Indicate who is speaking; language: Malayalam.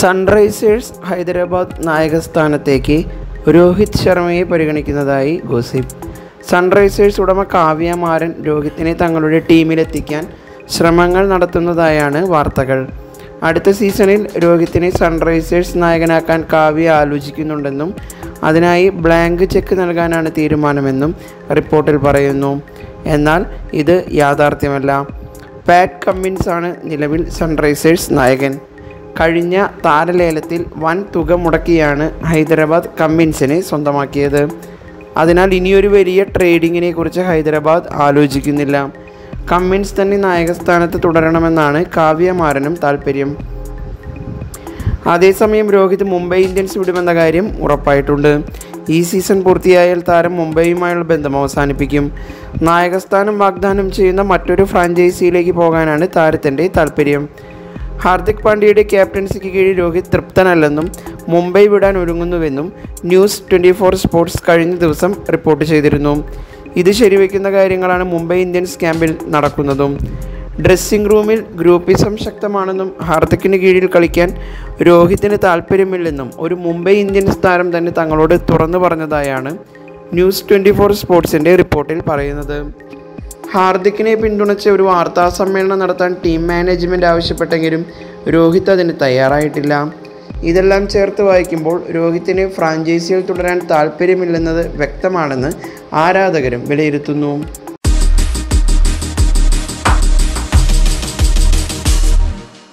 Speaker 1: സൺറൈസേഴ്സ് ഹൈദരാബാദ് നായകസ്ഥാനത്തേക്ക് രോഹിത് ശർമ്മയെ പരിഗണിക്കുന്നതായി ഗോസിപ്പ്. സൺറൈസേഴ്സ് ഉടമ കാവ്യ മാരൻ രോഹിത്തിനെ തങ്ങളുടെ ടീമിലെത്തിക്കാൻ ശ്രമങ്ങൾ നടത്തുന്നതായാണ് വാർത്തകൾ. അടുത്ത സീസണിൽ രോഹിത്തിനെ സൺറൈസേഴ്സ് നായകനാക്കാൻ കാവ്യ ആലോചിക്കുന്നുണ്ടെന്നും അതിനായി ബ്ലാങ്ക് ചെക്ക് നൽകാനാണ് തീരുമാനമെന്നും റിപ്പോർട്ടിൽ പറയുന്നു. എന്നാൽ ഇത് യാഥാർത്ഥ്യമല്ല. പാറ്റ് കമ്മിൻസ് ആണ് നിലവിൽ സൺറൈസേഴ്സ് നായകൻ. കഴിഞ്ഞ താരലേലത്തിൽ വൻ തുക മുടക്കിയാണ് ഹൈദരാബാദ് കമ്മിൻസിനെ സ്വന്തമാക്കിയത്. അതിനാൽ ഇനിയൊരു വലിയ ട്രേഡിങ്ങിനെ കുറിച്ച് ഹൈദരാബാദ് ആലോചിക്കുന്നില്ല. കമ്മിൻസ് തന്നെ നായകസ്ഥാനത്ത് തുടരണമെന്നാണ് കാവ്യമാരനും താൽപ്പര്യം അതേസമയം രോഹിത് മുംബൈ ഇന്ത്യൻസ് വിടുമെന്ന കാര്യം ഉറപ്പായിട്ടുണ്ട്. ഈ സീസൺ പൂർത്തിയായാൽ താരം മുംബൈയുമായുള്ള ബന്ധം അവസാനിപ്പിക്കും. നായകസ്ഥാനം വാഗ്ദാനം ചെയ്യുന്ന മറ്റൊരു ഫ്രാഞ്ചൈസിയിലേക്ക് പോകാനാണ് താരത്തിന്റെ താൽപ്പര്യം ഹാർദിക് പാണ്ഡ്യയുടെ ക്യാപ്റ്റൻസിക്ക് കീഴിൽ രോഹിത് തൃപ്തനല്ലെന്നും മുംബൈ വിടാൻ ഒരുങ്ങുന്നുവെന്നും ന്യൂസ് ട്വന്റി ഫോർ സ്പോർട്സ് കഴിഞ്ഞ ദിവസം റിപ്പോർട്ട് ചെയ്തിരുന്നു. ഇത് ശരിവെക്കുന്ന കാര്യങ്ങളാണ് മുംബൈ ഇന്ത്യൻസ് ക്യാമ്പിൽ നടക്കുന്നതും. ഡ്രസ്സിംഗ് റൂമിൽ ഗ്രൂപ്പിസം ശക്തമാണെന്നും ഹാർദിക്കിന് കീഴിൽ കളിക്കാൻ രോഹിത്തിന് താല്പര്യമില്ലെന്നും ഒരു മുംബൈ ഇന്ത്യൻസ് താരം തന്നെ തങ്ങളോട് തുറന്നു പറഞ്ഞതായാണ് ന്യൂസ് ട്വന്റി ഫോർ സ്പോർട്സിന്റെ റിപ്പോർട്ടിൽ പറയുന്നത്. ഹാർദിക്കിനെ പിന്തുണച്ച് ഒരു വാർത്താ സമ്മേളനം നടത്താൻ ടീം മാനേജ്മെന്റ് ആവശ്യപ്പെട്ടെങ്കിലും രോഹിത് അതിന് തയ്യാറായിട്ടില്ല. ഇതെല്ലാം ചേർത്ത് വായിക്കുമ്പോൾ രോഹിത്തിന് ഫ്രാഞ്ചൈസിയിൽ തുടരാൻ താല്പര്യമില്ലെന്നത് വ്യക്തമാണെന്ന് ആരാധകരും വിലയിരുത്തുന്നു.